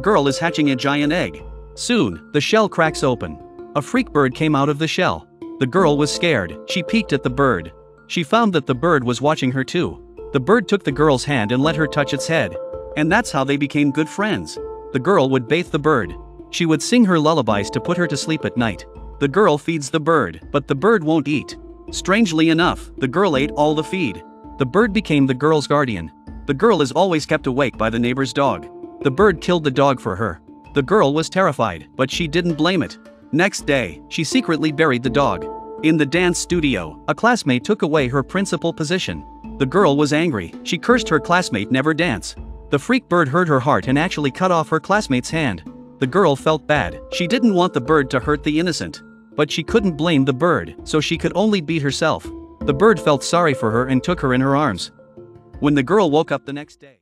girl is hatching a giant egg. Soon, the shell cracks open. A freak bird came out of the shell. The girl was scared, she peeked at the bird. She found that the bird was watching her too. The bird took the girl's hand and let her touch its head. And that's how they became good friends. The girl would bathe the bird. She would sing her lullabies to put her to sleep at night. The girl feeds the bird, but the bird won't eat. Strangely enough, the girl ate all the feed. The bird became the girl's guardian. The girl is always kept awake by the neighbor's dog. The bird killed the dog for her. The girl was terrified, but she didn't blame it. Next day, she secretly buried the dog. In the dance studio, a classmate took away her principal position. The girl was angry, she cursed her classmate never dance. The freak bird hurt her heart and actually cut off her classmate's hand. The girl felt bad, she didn't want the bird to hurt the innocent. But she couldn't blame the bird, so she could only beat herself. The bird felt sorry for her and took her in her arms. When the girl woke up the next day,